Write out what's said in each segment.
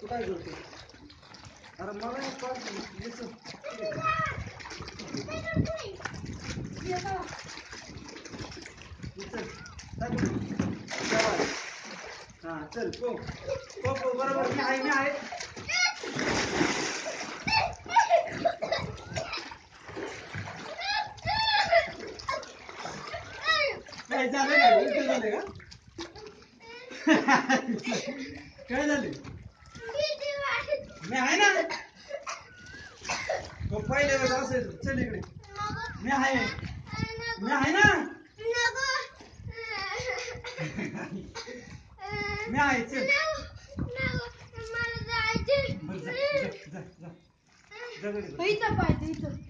तू काय अरे मला हा चल पो. पो पो बरोबर. मी आहे मी आहे. काय झालं काय? झालं का? काय झालं मी आहे ना? मग पहिले वेळेस असेल चल इकडे. मी आहे. मी आहे ना? मी आहे चल. बरं जा जा जा जा. जा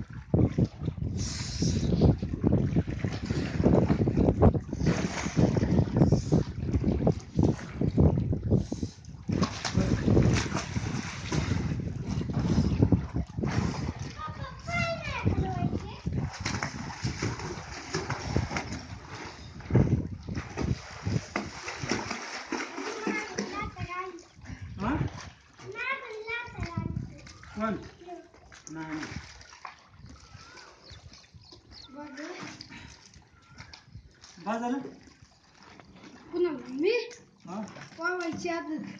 कोण नाही नाही. बस झालं पुन्हा मी हा वावायची आदत